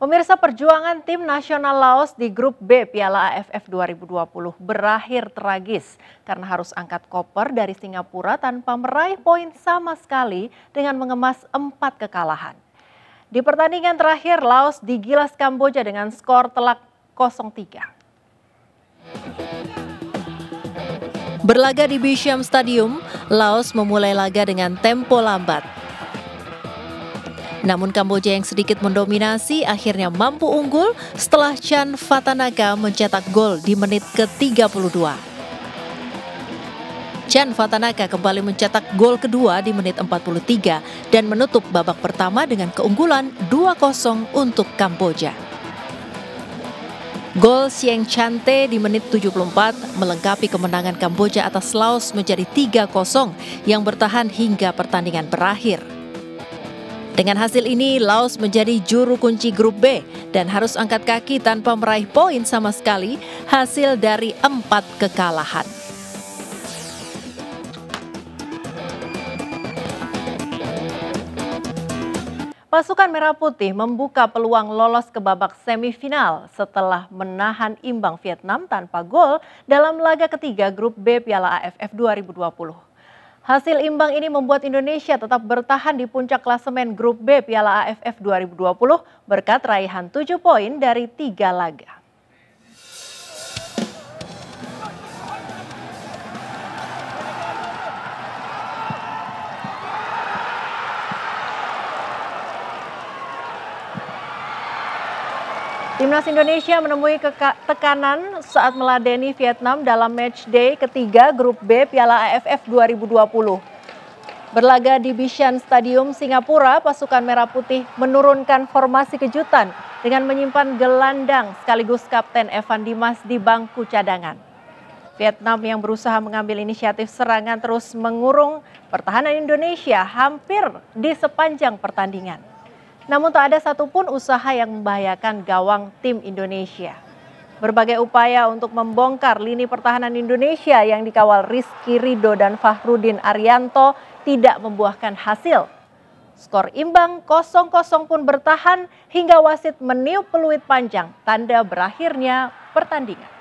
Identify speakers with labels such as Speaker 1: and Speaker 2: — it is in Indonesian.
Speaker 1: Pemirsa perjuangan tim nasional Laos di grup B Piala AFF 2020 berakhir tragis karena harus angkat koper dari Singapura tanpa meraih poin sama sekali dengan mengemas empat kekalahan. Di pertandingan terakhir, Laos digilas Kamboja dengan skor telak 0-3. Berlaga di Bisham Stadium, Laos memulai laga dengan tempo lambat. Namun Kamboja yang sedikit mendominasi akhirnya mampu unggul setelah Chan Fatanaka mencetak gol di menit ke-32. Chan Fatanaka kembali mencetak gol kedua di menit 43 dan menutup babak pertama dengan keunggulan 2-0 untuk Kamboja. Gol Sieng Chante di menit 74 melengkapi kemenangan Kamboja atas Laos menjadi 3-0 yang bertahan hingga pertandingan berakhir. Dengan hasil ini, Laos menjadi juru kunci grup B dan harus angkat kaki tanpa meraih poin sama sekali hasil dari empat kekalahan. Pasukan Merah Putih membuka peluang lolos ke babak semifinal setelah menahan imbang Vietnam tanpa gol dalam laga ketiga grup B Piala AFF 2020. Hasil imbang ini membuat Indonesia tetap bertahan di puncak klasemen grup B Piala AFF 2020 berkat raihan 7 poin dari tiga laga. Timnas Indonesia menemui tekanan saat meladeni Vietnam dalam match day ketiga grup B Piala AFF 2020. Berlaga di Bishan Stadium Singapura, pasukan Merah Putih menurunkan formasi kejutan dengan menyimpan gelandang sekaligus Kapten Evan Dimas di bangku cadangan. Vietnam yang berusaha mengambil inisiatif serangan terus mengurung pertahanan Indonesia hampir di sepanjang pertandingan. Namun tak ada satupun usaha yang membahayakan gawang tim Indonesia. Berbagai upaya untuk membongkar lini pertahanan Indonesia yang dikawal Rizky Rido dan Fahrudin Arianto tidak membuahkan hasil. Skor imbang 0-0 pun bertahan hingga wasit meniup peluit panjang tanda berakhirnya pertandingan.